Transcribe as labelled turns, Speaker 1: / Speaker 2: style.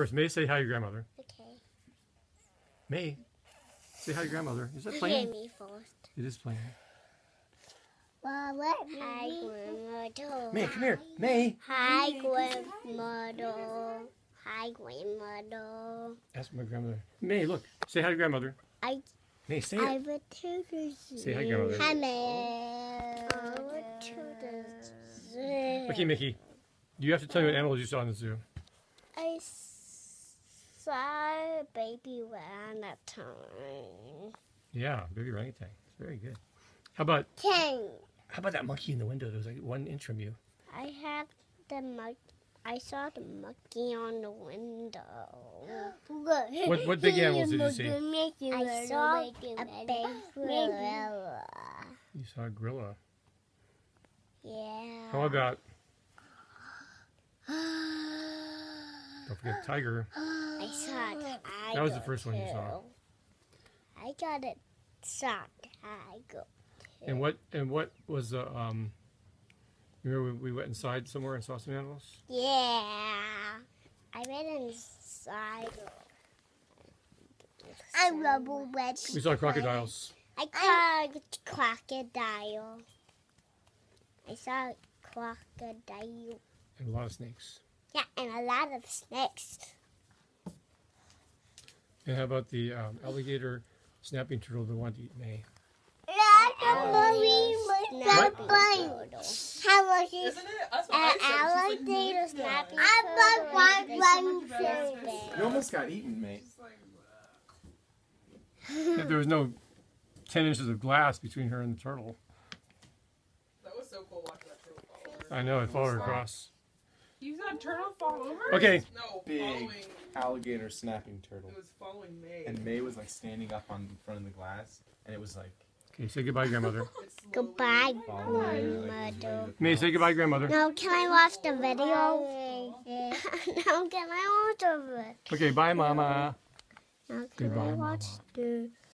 Speaker 1: First, May, say hi to your grandmother.
Speaker 2: Okay.
Speaker 1: May, say hi to your grandmother. Is that
Speaker 2: Hear
Speaker 1: playing?
Speaker 2: me first.
Speaker 1: It is playing.
Speaker 2: Well, let me. Hi, grandmother.
Speaker 1: May, come here. May.
Speaker 2: Hi, grandmother. Hi, grandmother.
Speaker 1: Ask my grandmother. May, look. Say hi to grandmother.
Speaker 2: I
Speaker 1: May, say
Speaker 2: I
Speaker 1: it.
Speaker 2: went to the zoo.
Speaker 1: Say hi, grandmother.
Speaker 2: Hi, May. I went to the zoo.
Speaker 1: Okay, Mikki. You have to tell me what animals you saw in the zoo.
Speaker 2: I saw a baby orangutan.
Speaker 1: Yeah, baby orangutan. It's very good. How about
Speaker 2: King.
Speaker 1: how about that monkey in the window that was like one inch from you?
Speaker 2: I had the monkey. I saw the monkey on the window.
Speaker 1: What what big animals did you see?
Speaker 2: I saw a big gorilla.
Speaker 1: You saw a gorilla.
Speaker 2: Yeah.
Speaker 1: How about don't forget tiger?
Speaker 2: I saw a tiger.
Speaker 1: That was the first one you saw.
Speaker 2: I got a saw tiger.
Speaker 1: And what and what was the um? You remember we we went inside somewhere and saw some animals?
Speaker 2: Yeah. I went inside. I rubble red.
Speaker 1: We saw crocodiles.
Speaker 2: I saw a crocodile. I saw a crocodile.
Speaker 1: and a lot of snakes.
Speaker 2: Yeah, and a lot of snakes.
Speaker 1: And how about the um, alligator snapping turtle that wanted to eat May?
Speaker 2: What? How much is
Speaker 3: Isn't it? That's what
Speaker 2: an
Speaker 3: I said. She's like,
Speaker 2: alligator
Speaker 3: "Yeah."
Speaker 2: snapping
Speaker 3: I
Speaker 2: turtle?
Speaker 4: You almost got eaten, mate.
Speaker 1: If there was no ten inches of glass between her and the turtle.
Speaker 3: that was so cool watching that turtle fall over.
Speaker 1: I know it followed her across.
Speaker 3: You saw a turtle fall over?
Speaker 1: Okay.
Speaker 3: No,
Speaker 4: Big.
Speaker 3: following.
Speaker 4: Alligator snapping turtle.
Speaker 3: It was following May.
Speaker 4: And May was like standing up on in front of the glass, and it was like
Speaker 1: Okay, say goodbye, grandmother.
Speaker 2: Goodbye,
Speaker 4: following. Like, it was ready
Speaker 2: grandmother.
Speaker 1: May, say goodbye, grandmother.
Speaker 2: No, can I watch the video? no, can I watch the video?
Speaker 1: Okay, bye, mama.
Speaker 2: No, can
Speaker 1: Goodbye,
Speaker 2: I watch
Speaker 1: Mama.
Speaker 2: the